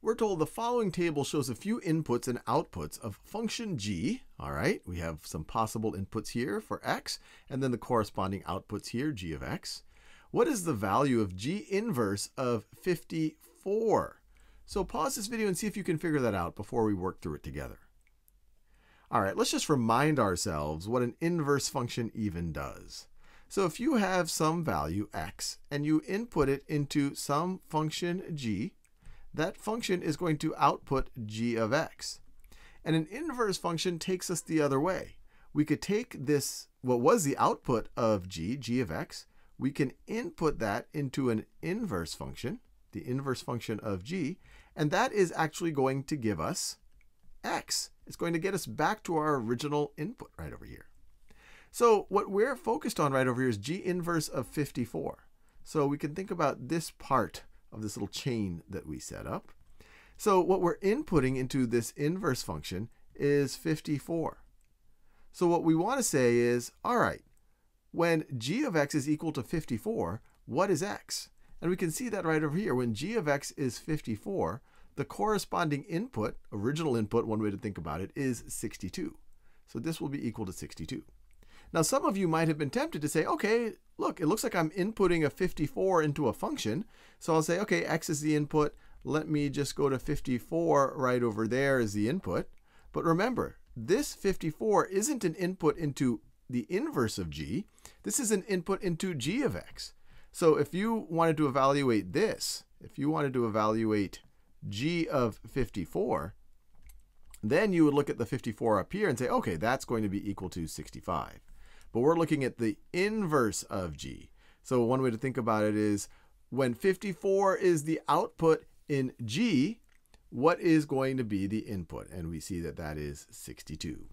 we're told the following table shows a few inputs and outputs of function g. All right, we have some possible inputs here for x, and then the corresponding outputs here, g of x. What is the value of g inverse of 54? So pause this video and see if you can figure that out before we work through it together. All right, let's just remind ourselves what an inverse function even does. So if you have some value x and you input it into some function g, that function is going to output g of x. And an inverse function takes us the other way. We could take this, what was the output of g, g of x, we can input that into an inverse function, the inverse function of g, and that is actually going to give us x. It's going to get us back to our original input right over here. So what we're focused on right over here is g inverse of 54. So we can think about this part of this little chain that we set up. So what we're inputting into this inverse function is 54. So what we want to say is, all right, when g of x is equal to 54, what is x? And we can see that right over here. When g of x is 54, the corresponding input, original input, one way to think about it, is 62. So this will be equal to 62. Now, some of you might have been tempted to say, okay, look, it looks like I'm inputting a 54 into a function. So I'll say, okay, x is the input. Let me just go to 54 right over there as the input. But remember, this 54 isn't an input into the inverse of g. This is an input into g of x. So if you wanted to evaluate this, if you wanted to evaluate g of 54, then you would look at the 54 up here and say, okay, that's going to be equal to 65 but we're looking at the inverse of g. So one way to think about it is when 54 is the output in g, what is going to be the input? And we see that that is 62.